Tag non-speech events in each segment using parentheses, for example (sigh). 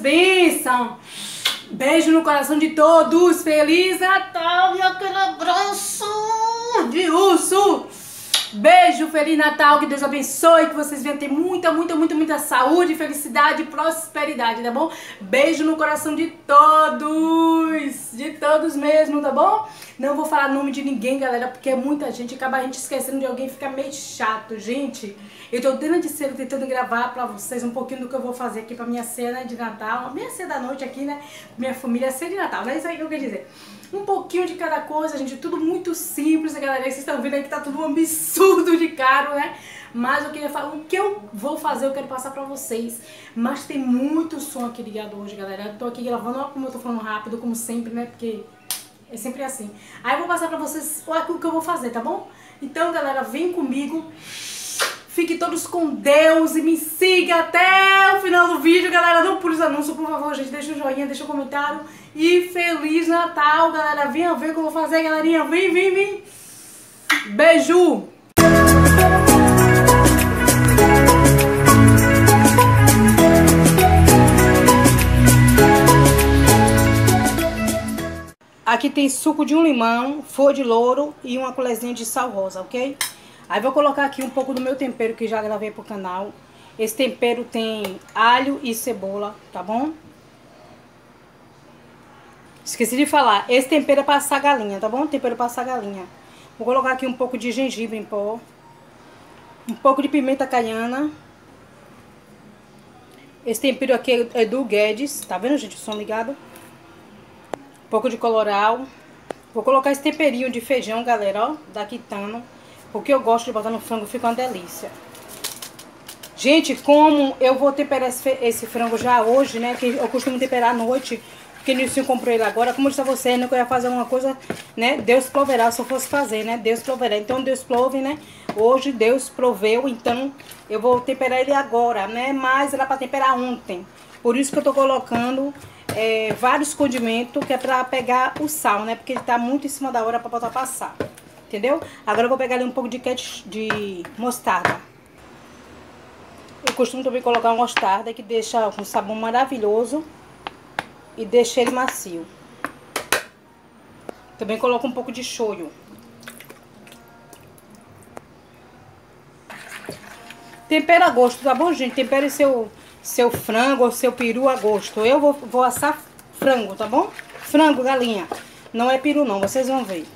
Benção! Beijo no coração de todos! Feliz Natal e aquele abraço de urso! Beijo, Feliz Natal, que Deus abençoe, que vocês venham ter muita, muita, muita, muita saúde, felicidade e prosperidade, tá bom? Beijo no coração de todos, de todos mesmo, tá bom? Não vou falar nome de ninguém, galera, porque é muita gente, acaba a gente esquecendo de alguém, fica meio chato, gente. Eu tô dentro de cedo tentando gravar pra vocês um pouquinho do que eu vou fazer aqui pra minha cena de Natal, minha cena da noite aqui, né? Minha família, cena de Natal, não é isso aí que eu quero dizer um pouquinho de cada coisa, gente, tudo muito simples, né, galera? Vocês estão vendo aí que tá tudo um absurdo de caro, né? Mas eu queria falar, o que eu vou fazer, eu quero passar pra vocês. Mas tem muito som aqui ligado hoje, galera. Eu tô aqui gravando, olha como eu tô falando rápido, como sempre, né? Porque é sempre assim. Aí eu vou passar pra vocês o que eu vou fazer, tá bom? Então, galera, vem comigo. Fiquem todos com Deus e me siga até o final do vídeo, galera. Não pule os anúncios, por favor, gente. Deixa o joinha, deixa o comentário. E Feliz Natal, galera. Venha ver o que eu vou fazer, galerinha. Vem, vem, vem. Beijo! Aqui tem suco de um limão, flor de louro e uma colherzinha de sal rosa, ok? Aí vou colocar aqui um pouco do meu tempero que já gravei pro canal. Esse tempero tem alho e cebola, tá bom? Esqueci de falar, esse tempero é pra assar galinha, tá bom? Tempero pra assar galinha. Vou colocar aqui um pouco de gengibre em pó. Um pouco de pimenta caiana. Esse tempero aqui é do Guedes, tá vendo, gente? O som ligado. Um pouco de coloral. Vou colocar esse temperinho de feijão, galera, ó, da Quitano. Porque eu gosto de botar no frango, fica uma delícia. Gente, como eu vou temperar esse, frango já hoje, né? Que eu costumo temperar à noite. Porque Nilson comprou ele agora. Como eu disse a você, né? Que eu ia fazer uma coisa, né? Deus proverá se eu fosse fazer, né? Deus proverá. Então Deus prove, né? Hoje Deus proveu, então eu vou temperar ele agora, né? Mas era pra temperar ontem. Por isso que eu tô colocando é, vários condimentos, que é pra pegar o sal, né? Porque ele tá muito em cima da hora pra botar passar. Entendeu? Agora eu vou pegar ali um pouco de, ketchup, de mostarda. Eu costumo também colocar uma mostarda que deixa um sabor maravilhoso e deixa ele macio. Também coloco um pouco de shoyu. Tempera a gosto, tá bom, gente? Tempere seu, seu frango ou seu peru a gosto. Eu vou, vou assar frango, tá bom? Frango, galinha. Não é peru não, vocês vão ver.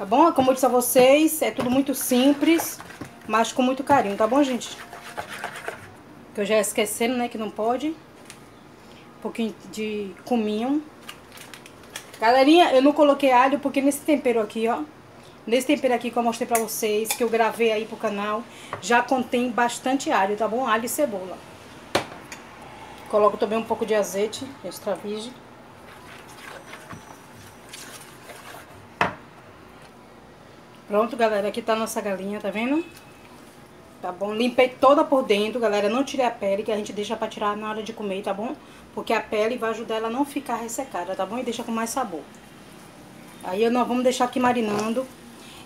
Tá bom? Como eu disse a vocês, é tudo muito simples, mas com muito carinho, tá bom, gente? Que eu já esquecendo, né, que não pode. Um pouquinho de cominho. Galerinha, eu não coloquei alho porque nesse tempero aqui, ó. Nesse tempero aqui que eu mostrei pra vocês, que eu gravei aí pro canal, já contém bastante alho, tá bom? Alho e cebola. Coloco também um pouco de azeite extra virgem. Pronto, galera, aqui tá a nossa galinha, tá vendo? Tá bom? Limpei toda por dentro, galera. Não tirei a pele, que a gente deixa pra tirar na hora de comer, tá bom? Porque a pele vai ajudar ela a não ficar ressecada, tá bom? E deixa com mais sabor. Aí nós vamos deixar aqui marinando.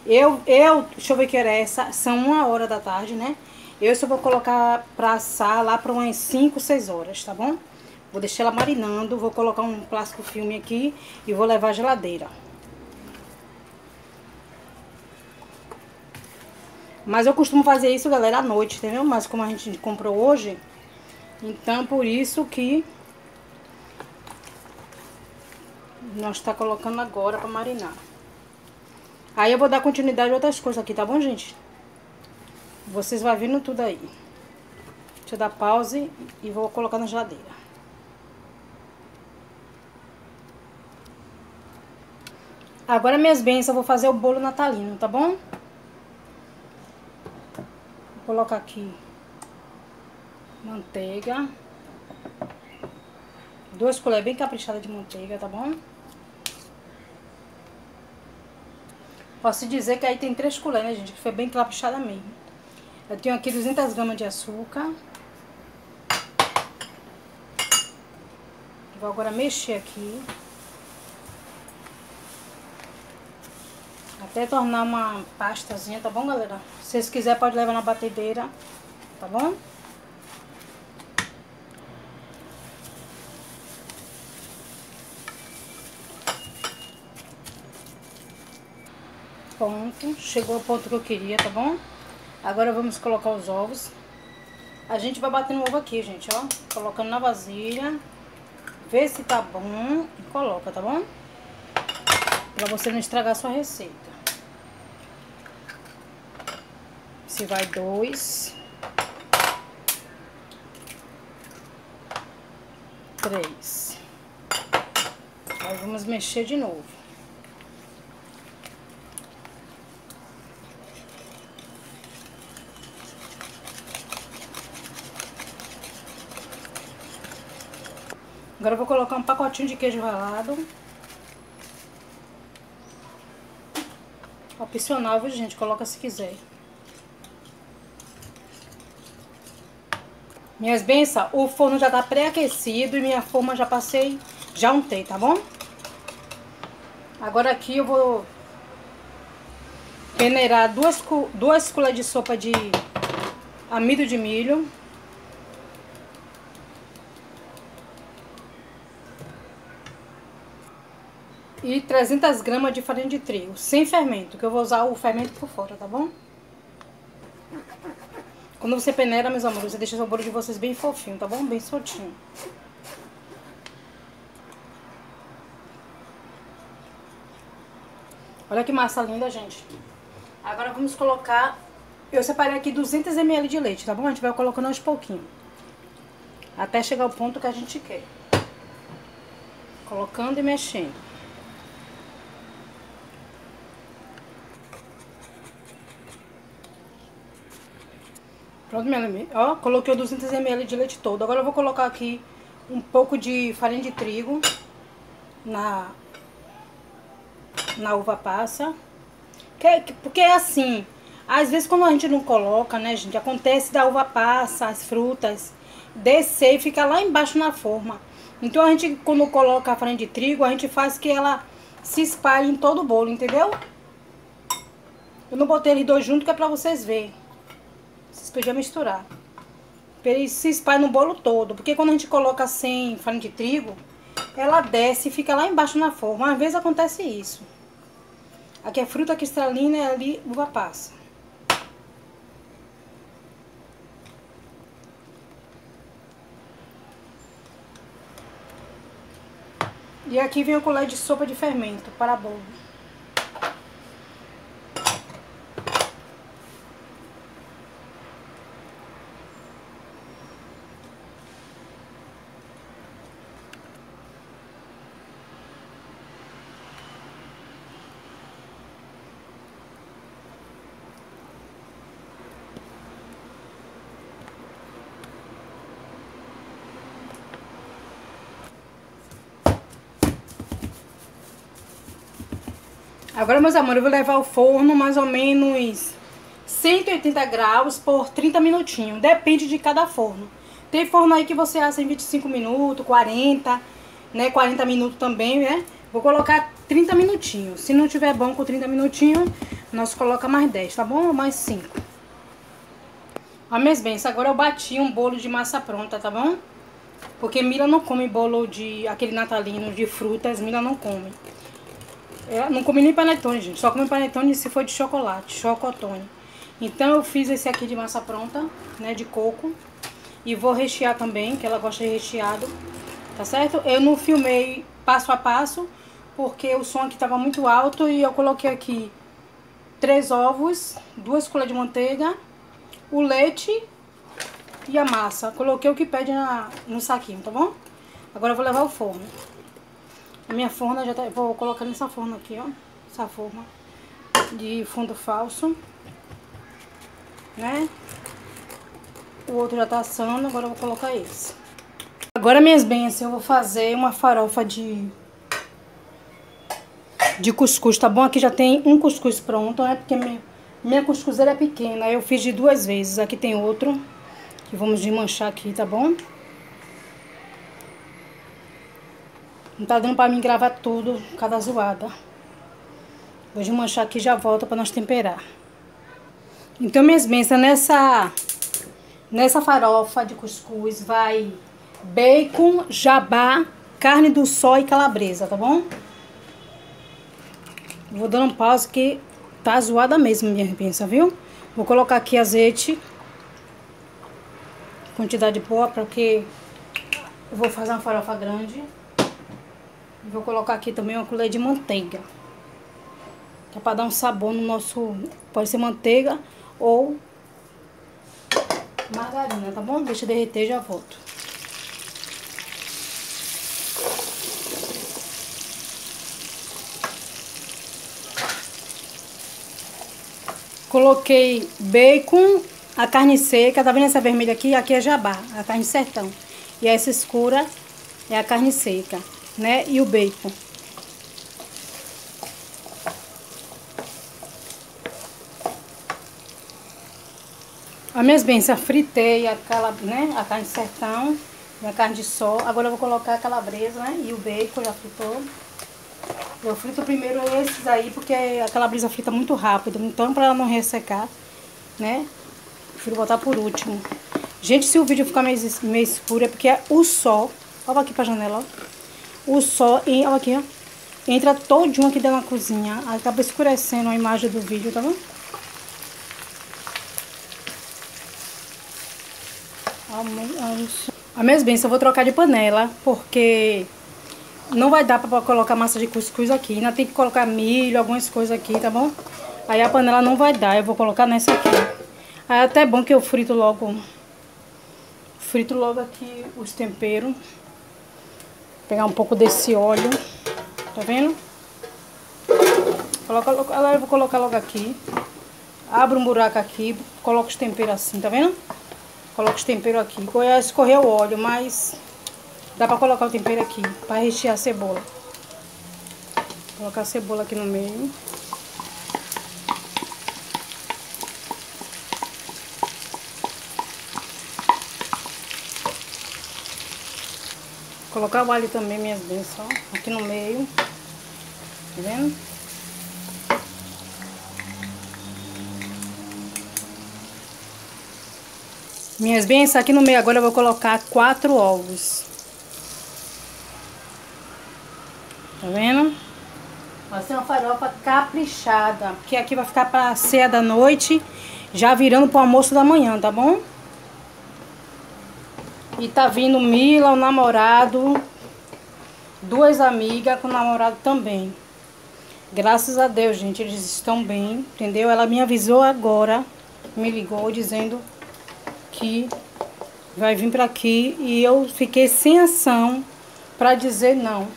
Eu, eu, deixa eu ver que era essa, são uma hora da tarde, né? Eu só vou colocar pra assar lá pra umas 5, 6 horas, tá bom? Vou deixar ela marinando, vou colocar um plástico filme aqui e vou levar à geladeira. Mas eu costumo fazer isso, galera, à noite, entendeu? Mas como a gente comprou hoje, então por isso que nós tá colocando agora pra marinar. Aí eu vou dar continuidade a outras coisas aqui, tá bom, gente? Vocês vão vendo tudo aí. Deixa eu dar pause e vou colocar na geladeira. Agora, minhas bênçãos, eu vou fazer o bolo natalino, tá bom? Colocar aqui manteiga. Duas colheres bem caprichadas de manteiga, tá bom? Posso dizer que aí tem três colheres, né, gente? Que foi bem caprichada mesmo. Eu tenho aqui 200 gramas de açúcar. Vou agora mexer aqui. até tornar uma pastazinha, tá bom, galera? Se vocês quiserem, pode levar na batedeira, tá bom? Ponto. chegou ao ponto que eu queria, tá bom? Agora vamos colocar os ovos. A gente vai batendo no ovo aqui, gente, ó. Colocando na vasilha. Vê se tá bom e coloca, tá bom? Pra você não estragar a sua receita. Se vai dois. Três. Aí vamos mexer de novo. Agora eu vou colocar um pacotinho de queijo ralado. Opcional, viu, gente? Coloca se quiser. Minhas bênçãos, o forno já tá pré-aquecido e minha forma já passei, já untei, tá bom? Agora aqui eu vou peneirar duas, duas colheres de sopa de amido de milho. e 300 gramas de farinha de trigo, sem fermento, que eu vou usar o fermento por fora, tá bom? Quando você peneira, meus amores, você deixa o bolo de vocês bem fofinho, tá bom? Bem soltinho. Olha que massa linda, gente. Agora vamos colocar... Eu separei aqui 200 ml de leite, tá bom? A gente vai colocando aos pouquinhos. Até chegar ao ponto que a gente quer. Colocando e mexendo. Pronto, minha. Ó, coloquei 200 ml de leite todo. Agora eu vou colocar aqui um pouco de farinha de trigo na, na uva passa. Que, porque é assim, às vezes quando a gente não coloca, né, gente, acontece da uva passa, as frutas, descer e ficar lá embaixo na forma. Então a gente, quando coloca a farinha de trigo, a gente faz que ela se espalhe em todo o bolo, entendeu? Eu não botei eles dois juntos que é pra vocês verem. Vocês podiam misturar. Ele se espalha no bolo todo. Porque quando a gente coloca sem farinha de trigo, ela desce e fica lá embaixo na forma. Às vezes acontece isso. Aqui é fruta cristalina e ali uva passa. E aqui vem o colher de sopa de fermento para bolo. Agora, meus amores, eu vou levar o forno mais ou menos 180 graus por 30 minutinhos. Depende de cada forno. Tem forno aí que você assa em 25 minutos, 40, né? 40 minutos também, né? Vou colocar 30 minutinhos. Se não tiver bom com 30 minutinhos, nós coloca mais 10, tá bom? Ou mais 5. Ó, minhas bens, agora eu bati um bolo de massa pronta, tá bom? Porque Mila não come bolo de aquele natalino de frutas, Mila não come. Eu não comi nem panetone, gente. Só comi panetone se for de chocolate, chocotone. Então eu fiz esse aqui de massa pronta, né, de coco. E vou rechear também, que ela gosta de recheado. Tá certo? Eu não filmei passo a passo, porque o som aqui tava muito alto e eu coloquei aqui três ovos, duas colheres de manteiga, o leite e a massa. Coloquei o que pede na, no saquinho, tá bom? Agora eu vou levar ao forno. Minha forna já tá... Vou colocar nessa forma aqui, ó. Essa forma de fundo falso. Né? O outro já tá assando, agora eu vou colocar esse. Agora, minhas bênçãos, eu vou fazer uma farofa de... De cuscuz, tá bom? Aqui já tem um cuscuz pronto, né? Porque minha, minha cuscuzeira é pequena, eu fiz de duas vezes. Aqui tem outro, que vamos desmanchar aqui, tá bom? Não tá dando pra mim gravar tudo, cada zoada. Vou desmanchar aqui e já volto pra nós temperar. Então, minhas bênçãos, nessa, nessa farofa de cuscuz vai bacon, jabá, carne do sol e calabresa, tá bom? Vou dando um pausa que tá zoada mesmo, minha pensa, viu? Vou colocar aqui azeite. Quantidade boa, porque eu vou fazer uma farofa grande. Vou colocar aqui também uma colher de manteiga. Que é pra dar um sabor no nosso... Pode ser manteiga ou margarina, tá bom? Deixa derreter e já volto. Coloquei bacon, a carne seca, tá vendo essa vermelha aqui? Aqui é jabá, a carne sertão. E essa escura é a carne seca, né? E o bacon. As minhas bênçãos, fritei aquela, né, a carne sertão, a carne de sol. Agora eu vou colocar a calabresa, né, e o bacon já fritou. Eu frito primeiro esses aí, porque a calabresa frita muito rápido. Então, pra ela não ressecar, né, prefiro botar por último. Gente, se o vídeo ficar meio, meio escuro, é porque é o sol. Olha aqui pra janela, ó. O sol, e, olha aqui, ó. Entra todinho aqui dentro da cozinha. Acaba escurecendo a imagem do vídeo, tá vendo? A mesma bem, eu vou trocar de panela, porque não vai dar pra colocar massa de cuscuz aqui. Ainda tem que colocar milho, algumas coisas aqui, tá bom? Aí a panela não vai dar, eu vou colocar nessa aqui. Aí é até bom que eu frito logo, frito logo aqui os temperos. Pegar um pouco desse óleo, tá vendo? Coloca, agora eu vou colocar logo aqui. Abro um buraco aqui, coloco os temperos assim, tá vendo? Coloco os temperos aqui. Escorreu o óleo, mas dá pra colocar o tempero aqui, pra rechear a cebola. Vou colocar a cebola aqui no meio. Colocar o alho também, minhas bênçãos, aqui no meio. Tá vendo? Minhas bênçãos, aqui no meio agora eu vou colocar quatro ovos. Tá vendo? Vai ser uma farofa caprichada, porque aqui vai ficar pra ceia da noite, já virando pro almoço da manhã, tá bom? E tá vindo Mila, o namorado, duas amigas com o namorado também. Graças a Deus, gente, eles estão bem, entendeu? Ela me avisou agora, me ligou dizendo que vai vir para aqui e eu fiquei sem ação para dizer não.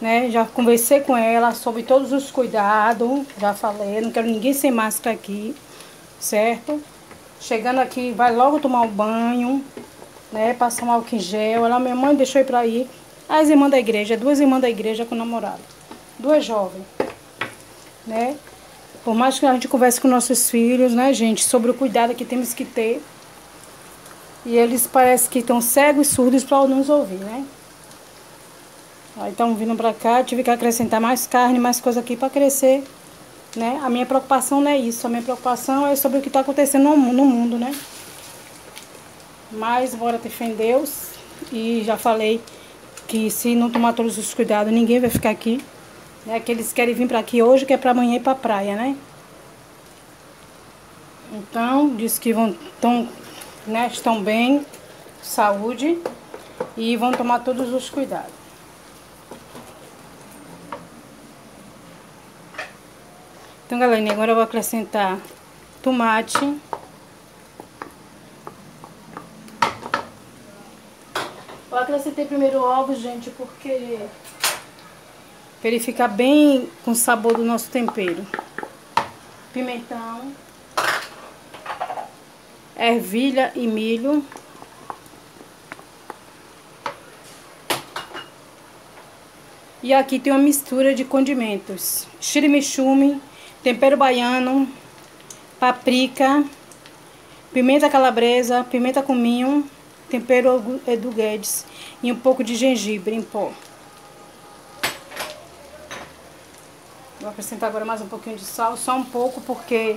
Né? Já conversei com ela sobre todos os cuidados, já falei, não quero ninguém sem máscara aqui, certo? Chegando aqui, vai logo tomar um banho, né? Passar um álcool em gel. Ela, minha mãe deixou ir para ir. As irmãs da igreja, duas irmãs da igreja com namorado. Duas jovens, né? Por mais que a gente converse com nossos filhos, né, gente, sobre o cuidado que temos que ter. E eles parecem que estão cegos e surdos para nos ouvir, né? Aí estão vindo para cá, tive que acrescentar mais carne, mais coisa aqui para crescer, né? A minha preocupação não é isso, a minha preocupação é sobre o que está acontecendo no, no mundo, né? Mas bora ter fé em Deus e já falei que se não tomar todos os cuidados, ninguém vai ficar aqui. Né? Que eles querem vir para aqui hoje, que é para amanhã ir para praia, né? Então, diz que vão, tão, né, estão bem, saúde, e vão tomar todos os cuidados. Então, galerinha, agora eu vou acrescentar tomate. Acrescentei primeiro ovos, gente, porque ele ficar bem com o sabor do nosso tempero. Pimentão. Ervilha e milho. E aqui tem uma mistura de condimentos. Chirimichume, tempero baiano, paprika, pimenta calabresa, pimenta cominho, tempero Edu Guedes e um pouco de gengibre em pó. Vou acrescentar agora mais um pouquinho de sal, só um pouco, porque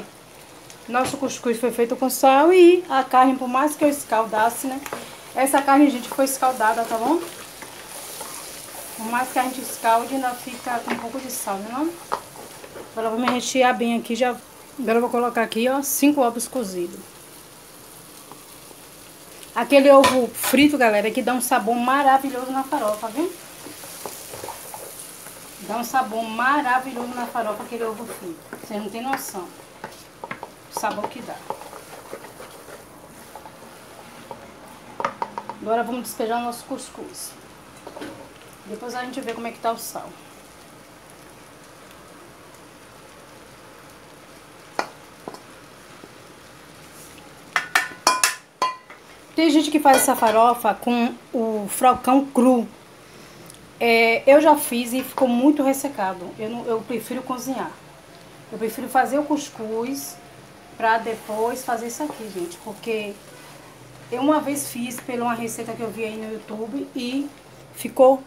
nosso cuscuz foi feito com sal e a carne, por mais que eu escaldasse, né? Essa carne, gente, foi escaldada, tá bom? Por mais que a gente escalde, ainda fica com um pouco de sal, né não? Agora eu vou me rechear bem aqui, já... Agora eu vou colocar aqui, ó, cinco ovos cozidos. Aquele ovo frito, galera, que dá um sabor maravilhoso na farofa, viu? Dá um sabor maravilhoso na farofa, aquele ovo frito. Você não tem noção o sabor que dá. Agora vamos despejar o nosso cuscuz. Depois a gente vê como é que tá o sal. Tem gente que faz essa farofa com o frocão cru. É, eu já fiz e ficou muito ressecado. Eu, não, eu prefiro cozinhar. Eu prefiro fazer o cuscuz pra depois fazer isso aqui, gente. Porque eu uma vez fiz pela uma receita que eu vi aí no YouTube e ficou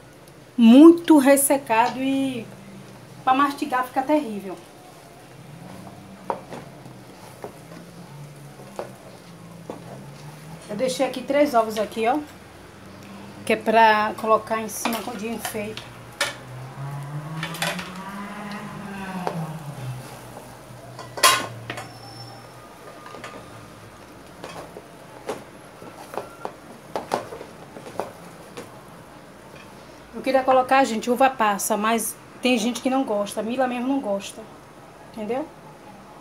muito ressecado e para mastigar fica terrível. Eu deixei aqui três ovos aqui, ó. Que é pra colocar em cima de enfeite. Eu queria colocar, gente, uva passa, mas tem gente que não gosta. Mila mesmo não gosta. Entendeu?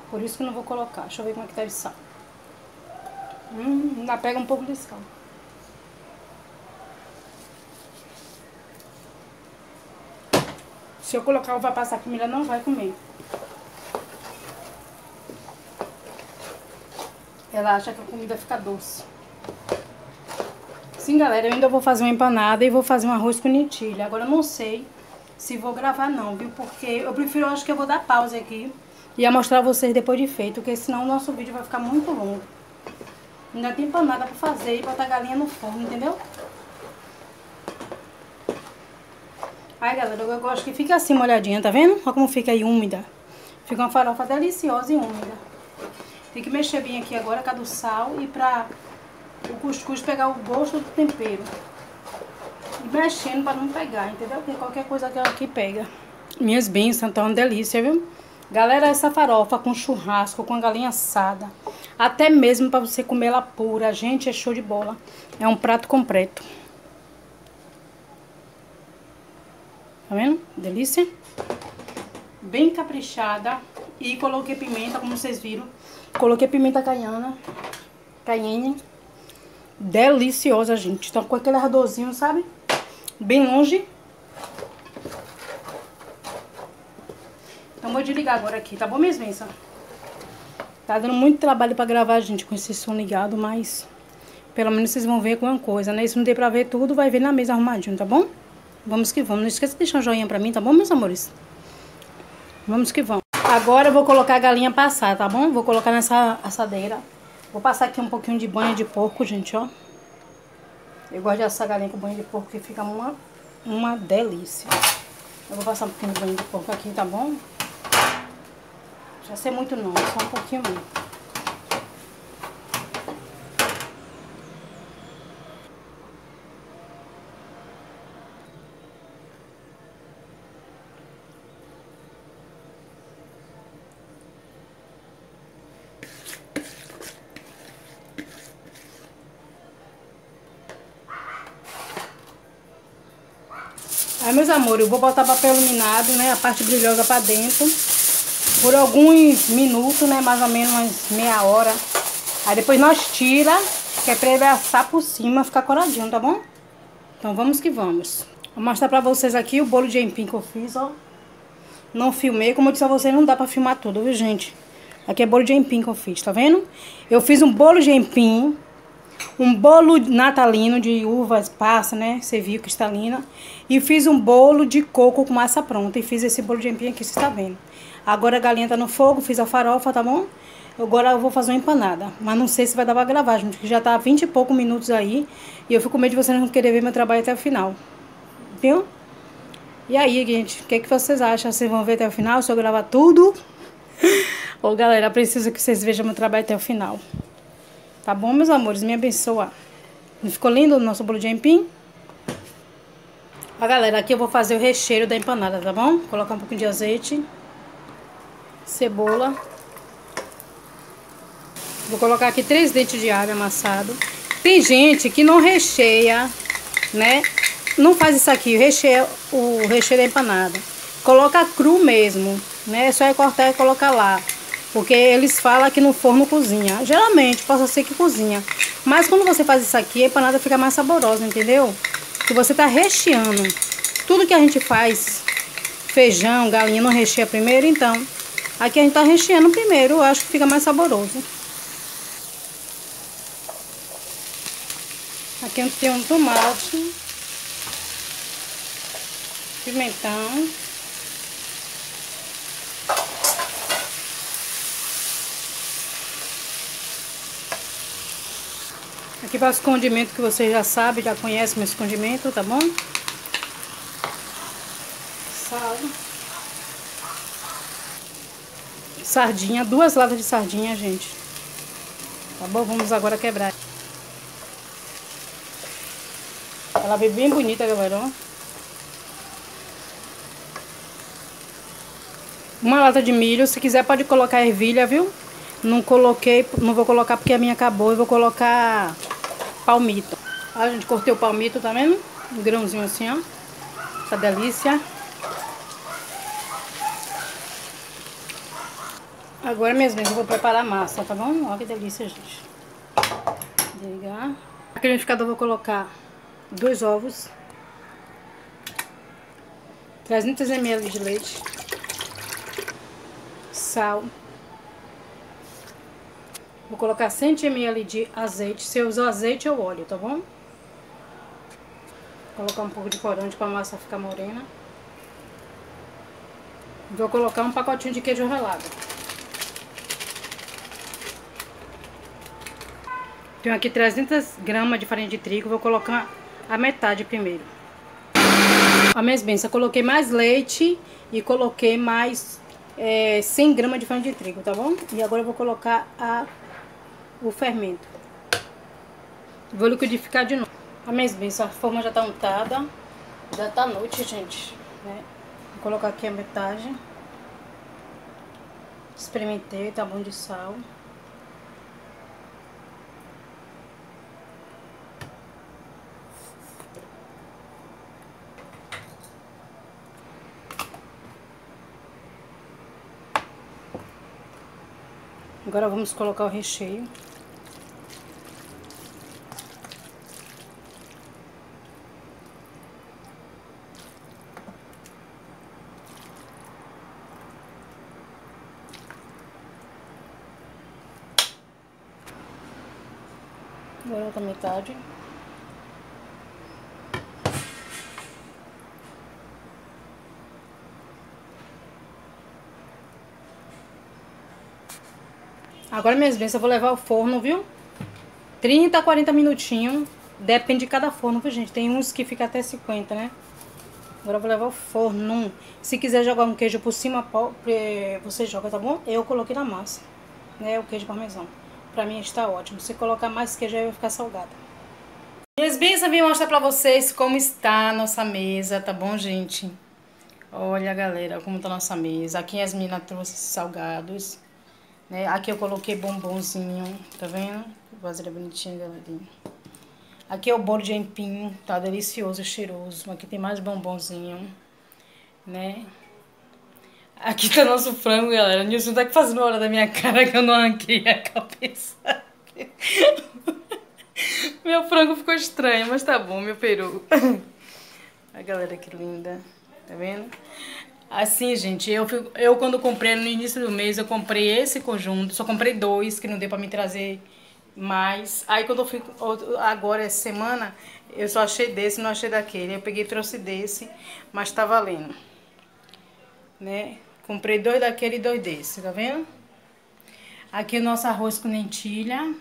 Por isso que eu não vou colocar. Deixa eu ver como é que tá de sal. Hum, ainda pega um pouco de sal. Se eu colocar uva passa, a Camila não vai comer. Ela acha que a comida fica doce. Sim, galera, eu ainda vou fazer uma empanada e vou fazer um arroz com lentilha. Agora eu não sei se vou gravar não, viu? Porque eu prefiro, eu acho que eu vou dar pausa aqui e mostrar a vocês depois de feito, porque senão o nosso vídeo vai ficar muito longo. Ainda tem empanada pra fazer e botar a galinha no forno, entendeu? Aí, galera, eu gosto que fique assim molhadinha, tá vendo? Olha como fica aí úmida. Fica uma farofa deliciosa e úmida. Tem que mexer bem aqui agora com a do sal e pra o cuscuz pegar o gosto do tempero. E mexendo pra não pegar, entendeu? Porque qualquer coisa que aqui pega. Minhas bênçãos, tá uma delícia, viu? Galera, essa farofa com churrasco, com a galinha assada, até mesmo para você comer ela pura, gente, é show de bola. É um prato completo. Tá vendo? Delícia. Bem caprichada. E coloquei pimenta, como vocês viram. Coloquei pimenta caiana. Cayenne. Deliciosa, gente. Então com aquele ardorzinho, sabe? Bem longe. Então vou desligar agora aqui, tá bom, minhas bênçãos? Tá dando muito trabalho pra gravar, gente, com esse som ligado, mas... Pelo menos vocês vão ver alguma coisa, né? Se não der pra ver tudo, vai ver na mesa arrumadinho, tá bom? Vamos que vamos. Não esqueça de deixar um joinha pra mim, tá bom, meus amores? Vamos que vamos. Agora eu vou colocar a galinha passar, tá bom? Vou colocar nessa assadeira. Vou passar aqui um pouquinho de banha de porco, gente, ó. Eu gosto de assar galinha com banha de porco, que fica uma, uma delícia. Eu vou passar um pouquinho de banha de porco aqui, tá bom? Já sei muito não, só um pouquinho mesmo. Aí, meus amores, eu vou botar papel iluminado, né? A parte brilhosa pra dentro. Por alguns minutos, né? Mais ou menos meia hora. Aí depois nós tira, que é pra ele assar por cima, ficar coradinho, tá bom? Então vamos que vamos. Vou mostrar pra vocês aqui o bolo de empim que eu fiz, ó. Não filmei, como eu disse a vocês, não dá pra filmar tudo, viu, gente? Aqui é bolo de empim que eu fiz, tá vendo? Eu fiz um bolo de empim um bolo natalino de uvas passa, né? Você viu, cristalina. E fiz um bolo de coco com massa pronta. E fiz esse bolo de empim aqui, você está vendo. Agora a galinha tá no fogo, fiz a farofa, tá bom? Agora eu vou fazer uma empanada. Mas não sei se vai dar pra gravar, gente. Que já tá 20 e poucos minutos aí. E eu fico com medo de vocês não querer ver meu trabalho até o final. Viu? E aí, gente, o que, que vocês acham? Vocês vão ver até o final? Se eu gravar tudo? (laughs) Ô, galera, preciso que vocês vejam meu trabalho até o final. Tá bom, meus amores? Me abençoa. Não ficou lindo o nosso bolo de empim? Ó, galera, aqui eu vou fazer o recheio da empanada, tá bom? Colocar um pouquinho de azeite. Cebola. Vou colocar aqui três dentes de alho amassado. Tem gente que não recheia, né? Não faz isso aqui, recheia o recheio da empanada. Coloca cru mesmo, né? É só cortar e colocar lá. Porque eles falam que no forno cozinha. Geralmente, possa ser que cozinha. Mas quando você faz isso aqui, a empanada fica mais saborosa, entendeu? Que você tá recheando. Tudo que a gente faz, feijão, galinha, não recheia primeiro, então. Aqui a gente tá recheando primeiro, eu acho que fica mais saboroso. Aqui tem um tomate, pimentão. Aqui para os condimentos que você já sabe, já conhece meu condimento, tá bom? Sal. Sardinha, duas latas de sardinha, gente. Tá bom? Vamos agora quebrar. Ela veio bem bonita, galera, Uma lata de milho, se quiser pode colocar ervilha, viu? Não coloquei, não vou colocar porque a minha acabou, eu vou colocar palmito. A gente cortei o palmito, tá vendo? Um grãozinho assim, ó. Essa delícia. Agora mesmo eu vou preparar a massa, tá bom? Olha que delícia, gente. Aqui no liquidificador eu vou colocar dois ovos. 300 ml de leite. Sal. Vou colocar 100 ml de azeite. Se eu usar azeite ou óleo, tá bom? Vou colocar um pouco de corante para a massa ficar morena. Vou colocar um pacotinho de queijo ralado. Tenho aqui 300 gramas de farinha de trigo. Vou colocar a metade primeiro. A minhas eu coloquei mais leite e coloquei mais é, 100 gramas de farinha de trigo, tá bom? E agora eu vou colocar a o fermento. Vou liquidificar de novo. A mesma, a forma já tá untada. Já tá noite, gente. Né? Vou colocar aqui a metade. Experimentei, tá bom de sal. Agora vamos colocar o recheio. Agora outra metade. Agora, minhas bênçãos, eu vou levar ao forno, viu? 30 a 40 minutinhos. Depende de cada forno, viu, gente? Tem uns que fica até 50, né? Agora eu vou levar ao forno. Se quiser jogar um queijo por cima, você joga, tá bom? Eu coloquei na massa, né? O queijo parmesão. Pra mim está ótimo. Se colocar mais queijo, aí vai ficar salgado. Minhas bênçãos, vim mostrar pra vocês como está a nossa mesa, tá bom, gente? Olha, galera, como tá a nossa mesa. Aqui as meninas trouxeram salgados. Né? Aqui eu coloquei bombonzinho, tá vendo? Vasilha bonitinha, galerinha. Aqui é o bolo de empim, tá delicioso, cheiroso. Aqui tem mais bombonzinho, né? Aqui tá nosso frango, galera. O Nilson tá fazendo hora da minha cara que eu não arranquei a cabeça. (laughs) meu frango ficou estranho, mas tá bom, meu peru. (laughs) A galera que linda, tá vendo? Assim, gente, eu, eu quando comprei no início do mês, eu comprei esse conjunto. Só comprei dois, que não deu pra me trazer mais. Aí quando eu fui, agora essa semana, eu só achei desse, não achei daquele. Eu peguei e trouxe desse, mas tá valendo. Né? Comprei dois daquele e dois desse, tá vendo? Aqui o nosso arroz com lentilha.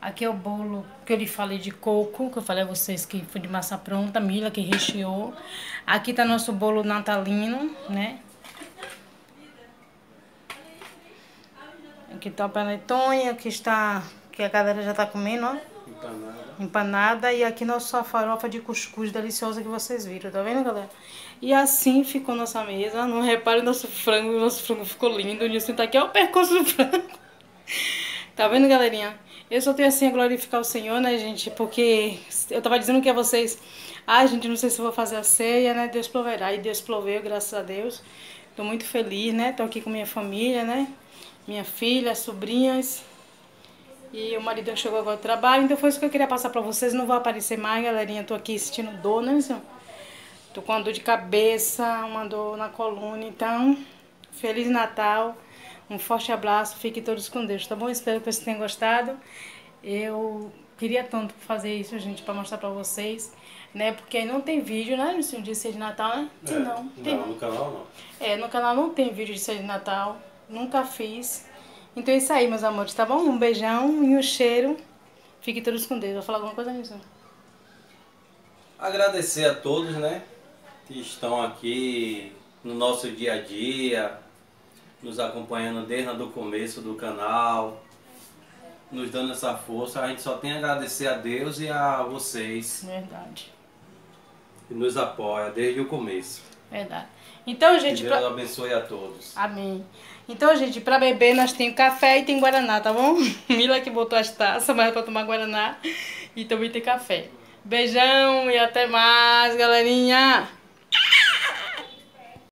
Aqui é o bolo que eu lhe falei de coco, que eu falei a vocês que foi de massa pronta, Mila que recheou. Aqui tá nosso bolo natalino, né? Aqui tá o panetone, aqui está, que a galera já tá comendo, ó. Empanada. empanada e aqui nossa farofa de cuscuz deliciosa que vocês viram, tá vendo, galera? E assim ficou nossa mesa. Não repare o nosso frango, o nosso frango ficou lindo. O Nilson tá aqui, ó o percurso do frango. (laughs) Tá vendo, galerinha? Eu só tenho assim a glorificar o Senhor, né, gente? Porque eu tava dizendo que a vocês, ai, ah, gente, não sei se vou fazer a ceia, né? Deus proverá. E Deus proveu, graças a Deus. Tô muito feliz, né? Tô aqui com minha família, né? Minha filha, sobrinhas. E o marido chegou agora do trabalho, então foi isso que eu queria passar pra vocês. Não vou aparecer mais, galerinha. Tô aqui sentindo dor, né, senhor? Tô com uma dor de cabeça, uma dor na coluna. Então, Feliz Natal. Um forte abraço. Fiquem todos com Deus, tá bom? Espero que vocês tenham gostado. Eu queria tanto fazer isso, gente, pra mostrar pra vocês. Né? Porque não tem vídeo, né? No dia de Natal, né? Tem é, não. Tem não, no canal não. É, no canal não tem vídeo de ceia de Natal. Nunca fiz. Então é isso aí, meus amores, tá bom? Um beijão e um cheiro. Fiquem todos com Deus. Vou falar alguma coisa, Nilson? Agradecer a todos, né? Que estão aqui no nosso dia a dia, nos acompanhando desde o começo do canal, nos dando essa força. A gente só tem a agradecer a Deus e a vocês. Verdade. Que nos apoia desde o começo. Verdade. Então, gente. Que Deus pra... abençoe a todos. Amém. Então, gente, para beber nós temos café e tem guaraná, tá bom? (laughs) Mila que botou as taças, mas é para tomar guaraná e também tem café. Beijão e até mais, galerinha!